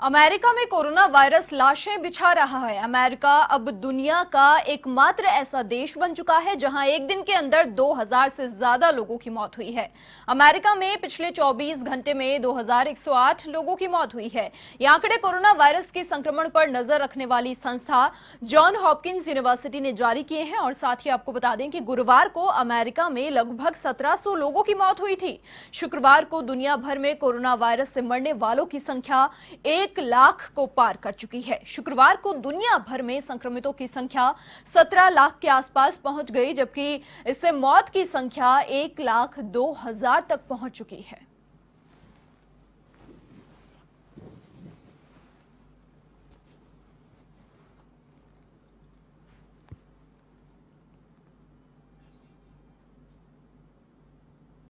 America में corona virus लाशें बिछा रहा है। अमेरिका अब दुनिया का एकमात्र ऐसा देश बन चुका है, जहाँ एक दिन के अंदर 2000 से ज़्यादा लोगों की मौत हुई है। अमेरिका में पिछले 24 घंटे में 2108 लोगों की मौत हुई है। ये आंकड़े कोरोना वायरस के संक्रमण पर नज़र रखने वाली संस्था जॉन हॉपकिंस यूनिवर्सिटी ने जारी किए हैं और साथ ही आपको बता दें कि गुरुवार को अमेरिका में लगभग सत्रह सौ लोगों की मौत हुई थी। शुक्रवार को दुनिया भर में कोरोना वायरस से मरने वालों की संख्या एक एक लाख को पार कर चुकी है। शुक्रवार को दुनिया भर में संक्रमितों की संख्या 17 लाख के आसपास पहुँच गई, जबकि इससे मौत की संख्या एक लाख दो हज़ार तक पहुँच चुकी है।